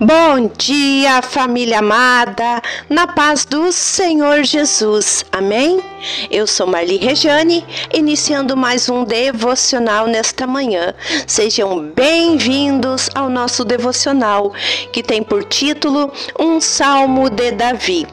Bom dia, família amada, na paz do Senhor Jesus. Amém? Eu sou Marli Rejane, iniciando mais um devocional nesta manhã. Sejam bem-vindos ao nosso devocional, que tem por título Um Salmo de Davi.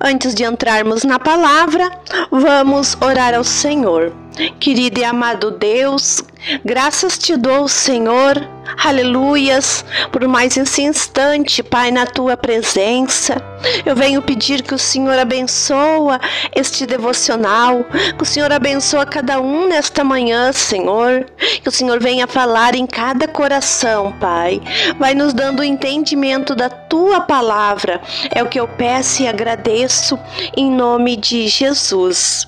Antes de entrarmos na palavra, vamos orar ao Senhor. Querido e amado Deus, graças te dou, Senhor, aleluias, por mais esse instante, Pai, na tua presença. Eu venho pedir que o Senhor abençoa este devocional, que o Senhor abençoa cada um nesta manhã, Senhor, que o Senhor venha falar em cada coração, Pai. Vai nos dando o entendimento da tua palavra. É o que eu peço e agradeço em nome de Jesus.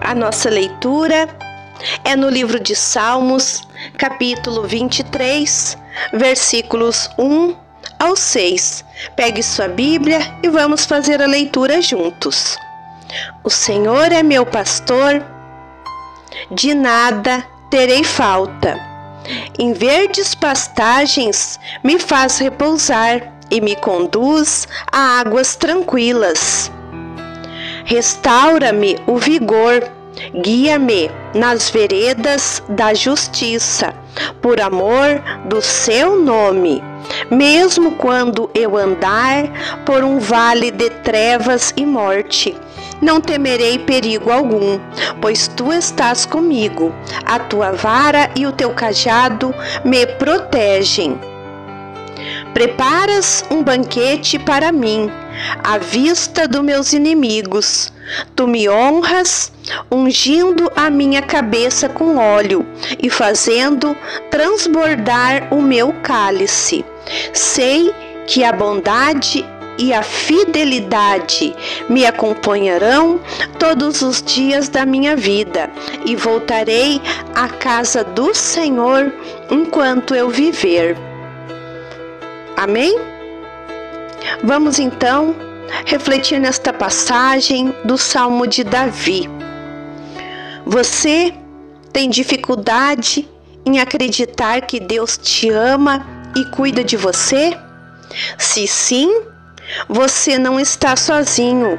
A nossa leitura é no livro de Salmos, capítulo 23, versículos 1 ao 6. Pegue sua Bíblia e vamos fazer a leitura juntos. O Senhor é meu pastor, de nada terei falta. Em verdes pastagens me faz repousar e me conduz a águas tranquilas Restaura-me o vigor, guia-me nas veredas da justiça, por amor do seu nome. Mesmo quando eu andar por um vale de trevas e morte, não temerei perigo algum, pois tu estás comigo. A tua vara e o teu cajado me protegem. Preparas um banquete para mim, à vista dos meus inimigos. Tu me honras, ungindo a minha cabeça com óleo e fazendo transbordar o meu cálice. Sei que a bondade e a fidelidade me acompanharão todos os dias da minha vida e voltarei à casa do Senhor enquanto eu viver. Amém? Vamos então refletir nesta passagem do Salmo de Davi. Você tem dificuldade em acreditar que Deus te ama e cuida de você? Se sim, você não está sozinho.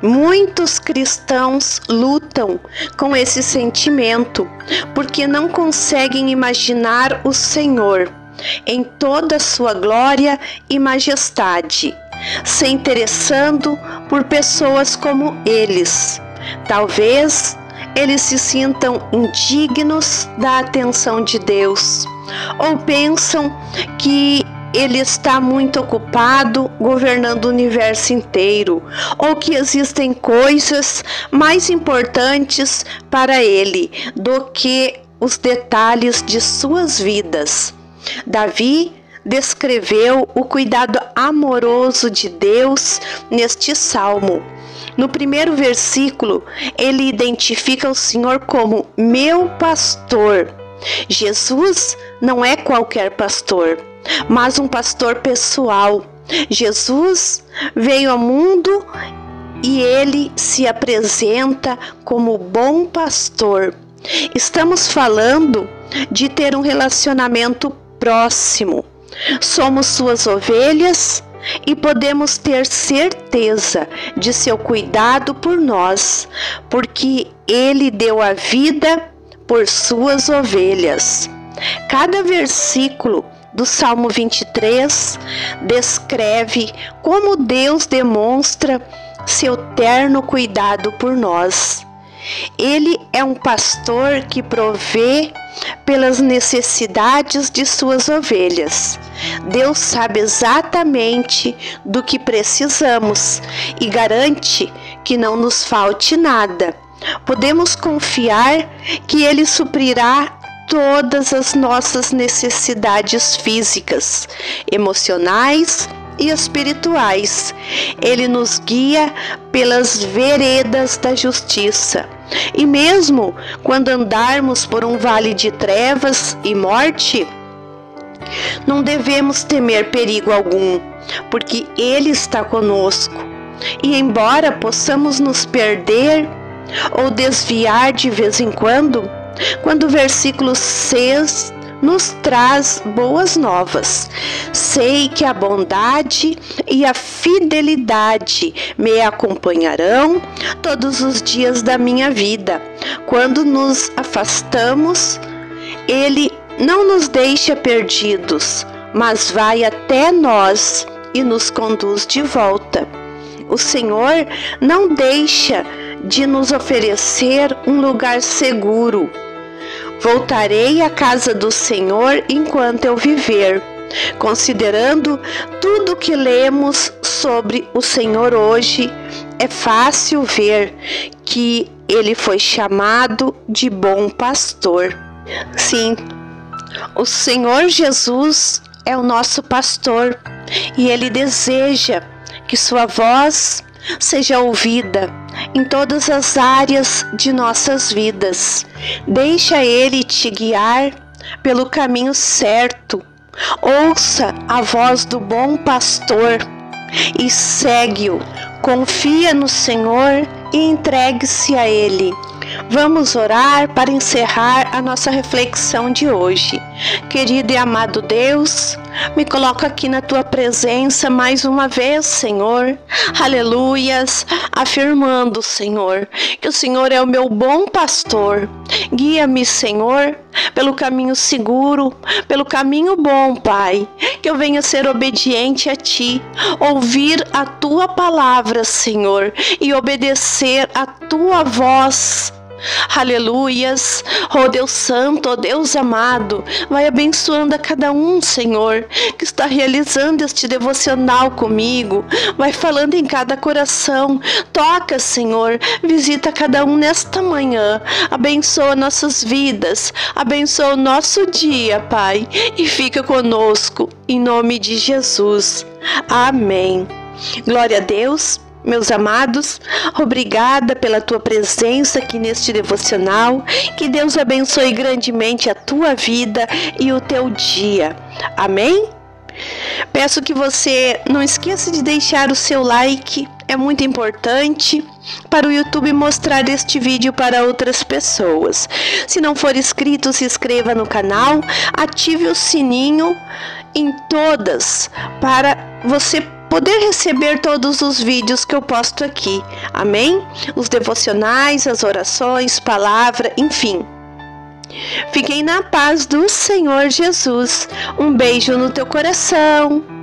Muitos cristãos lutam com esse sentimento porque não conseguem imaginar o Senhor em toda sua glória e majestade, se interessando por pessoas como eles. Talvez eles se sintam indignos da atenção de Deus ou pensam que ele está muito ocupado governando o universo inteiro, ou que existem coisas mais importantes para ele do que os detalhes de suas vidas. Davi descreveu o cuidado amoroso de Deus neste salmo. No primeiro versículo, ele identifica o Senhor como meu pastor. Jesus não é qualquer pastor, mas um pastor pessoal. Jesus veio ao mundo e ele se apresenta como bom pastor. Estamos falando de ter um relacionamento próximo. Somos suas ovelhas e podemos ter certeza de seu cuidado por nós, porque ele deu a vida por suas ovelhas. Cada versículo do Salmo 23 descreve como Deus demonstra seu terno cuidado por nós. Ele é um pastor que provê pelas necessidades de suas ovelhas. Deus sabe exatamente do que precisamos e garante que não nos falte nada. Podemos confiar que Ele suprirá todas as nossas necessidades físicas, emocionais e espirituais. Ele nos guia pelas veredas da justiça. E mesmo quando andarmos por um vale de trevas e morte, não devemos temer perigo algum, porque Ele está conosco. E embora possamos nos perder ou desviar de vez em quando, quando o versículo 6 nos traz boas novas. Sei que a bondade e a fidelidade me acompanharão todos os dias da minha vida. Quando nos afastamos, Ele não nos deixa perdidos, mas vai até nós e nos conduz de volta. O Senhor não deixa de nos oferecer um lugar seguro. Voltarei à casa do Senhor enquanto eu viver. Considerando tudo que lemos sobre o Senhor hoje, é fácil ver que ele foi chamado de bom pastor. Sim, o Senhor Jesus é o nosso pastor e ele deseja que sua voz seja ouvida em todas as áreas de nossas vidas. Deixa ele te guiar pelo caminho certo. Ouça a voz do bom pastor e segue-o. Confia no Senhor e entregue-se a ele. Vamos orar para encerrar a nossa reflexão de hoje. Querido e amado Deus, me coloco aqui na tua presença mais uma vez, Senhor. Aleluias, afirmando, Senhor, que o Senhor é o meu bom pastor. Guia-me, Senhor, pelo caminho seguro, pelo caminho bom, Pai. Que eu venha ser obediente a ti, ouvir a tua palavra, Senhor, e obedecer a tua voz Aleluias. Oh Deus Santo, oh Deus amado, vai abençoando a cada um, Senhor, que está realizando este devocional comigo. Vai falando em cada coração. Toca, Senhor, visita cada um nesta manhã. Abençoa nossas vidas, abençoa o nosso dia, Pai, e fica conosco em nome de Jesus. Amém. Glória a Deus. Meus amados, obrigada pela tua presença aqui neste devocional. Que Deus abençoe grandemente a tua vida e o teu dia. Amém? Peço que você não esqueça de deixar o seu like, é muito importante para o YouTube mostrar este vídeo para outras pessoas. Se não for inscrito, se inscreva no canal, ative o sininho em todas para você poder receber todos os vídeos que eu posto aqui. Amém? Os devocionais, as orações, palavra, enfim. Fiquem na paz do Senhor Jesus. Um beijo no teu coração.